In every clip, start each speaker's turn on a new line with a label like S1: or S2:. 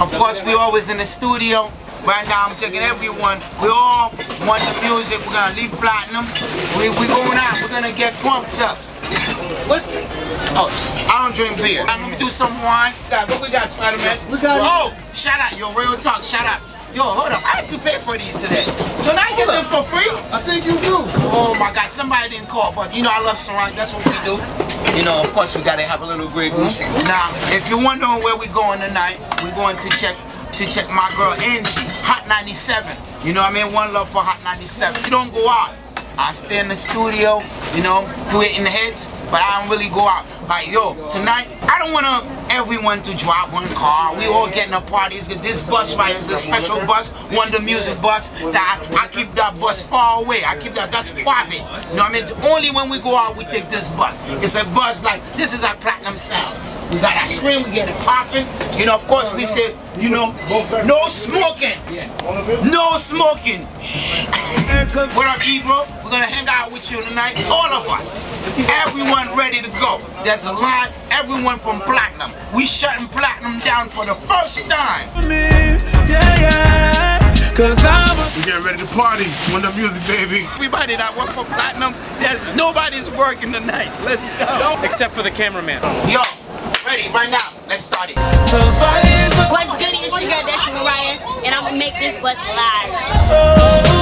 S1: of course we always in the studio. Right now I'm taking everyone. We all want the music. We're gonna leave platinum. We we going out. We're gonna get pumped up. What's the, Oh, I don't drink beer. I'm gonna do some wine. Got what we got, Spider-Man? We got Oh, shout out, yo, real talk, shout out. Yo, hold up. I had to pay for these today. Don't I get them for free?
S2: I think you do.
S1: Oh my God, somebody didn't call, but you know I love Sarang. That's what we do. You know, of course we gotta have a little great music. Now, if you're wondering where we're going tonight, we're going to check to check my girl Angie, Hot 97. You know what I mean? One love for Hot 97. You don't go out. I stay in the studio, you know, creating hits, but I don't really go out. Like, yo, tonight, I don't want to everyone to drive one car. We all getting a parties. This bus right is a special bus, Wonda Music bus, that I, I keep that bus far away. I keep that, that's private. You know what I mean? Only when we go out, we take this bus. It's a bus like, this is our platinum sound. We got that screen, we get it popping. You know, of course, we say, you know, no smoking. No smoking. What up, Ebro? We're gonna hang out with you tonight. All of us. Everyone ready to go. There's a line, everyone from Platinum. We shutting Platinum down for the first time.
S3: Cause I'm a
S4: We getting ready to party. When the music, baby.
S1: Everybody that work for Platinum, there's nobody's working tonight. Let's go.
S5: Except for the cameraman.
S1: Yo, ready, right now. Let's start it.
S3: survivor.
S6: What's good? It's your girl Destiny Moriah, and I'm gonna make this bus live. Oh.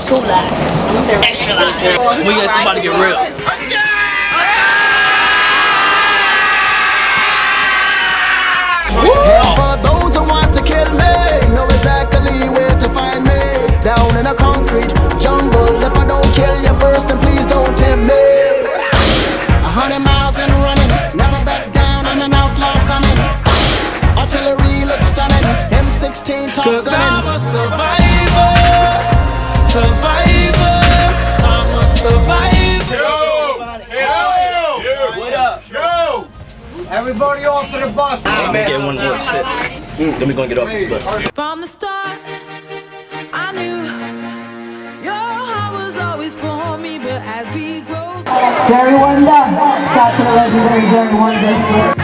S6: Too live. Extra live.
S5: We get somebody to get real.
S2: Everybody off to the bus.
S5: Let me get one more sip. Then we gonna get off this bus.
S7: From the start, I knew your heart was always for me, but as we grow,
S8: Jerry Wonda. Shout to the legendary Jerry Wonda.